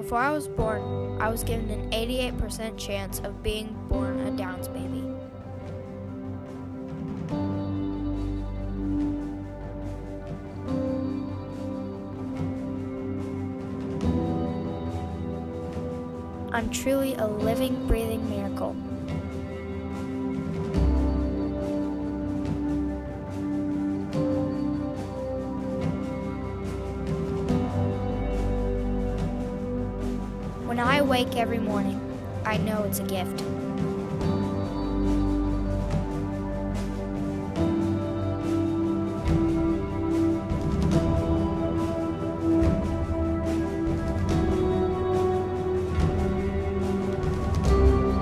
Before I was born, I was given an 88% chance of being born a Downs baby. I'm truly a living, breathing miracle. When I awake every morning, I know it's a gift.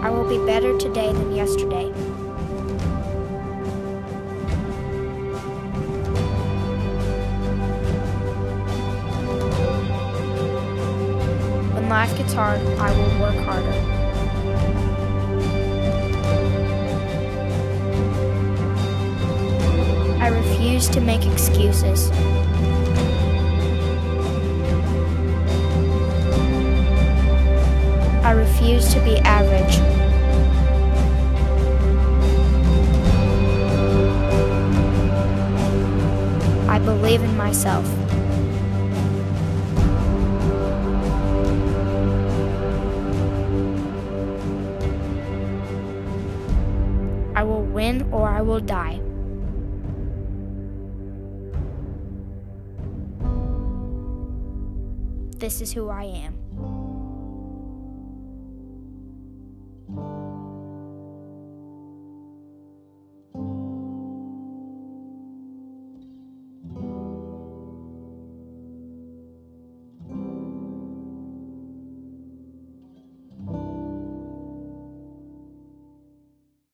I will be better today than yesterday. Life gets hard, I will work harder. I refuse to make excuses. I refuse to be average. I believe in myself. I will win or I will die. This is who I am.